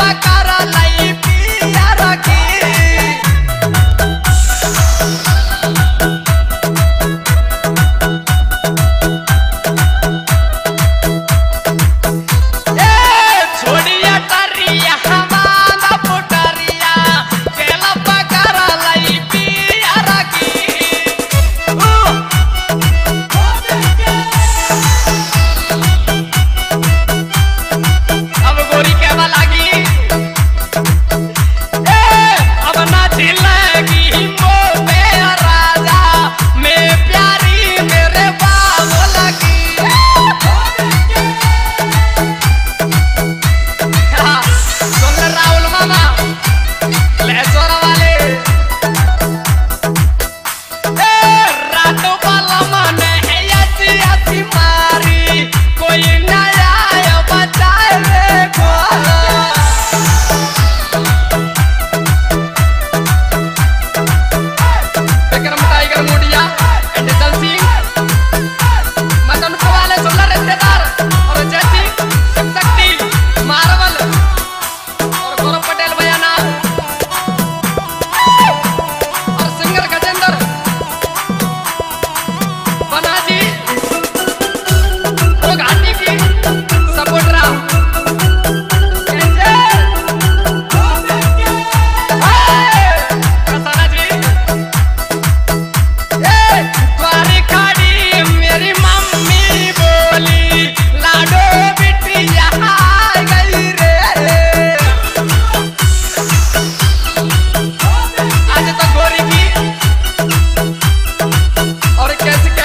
पकड़ला Jessica.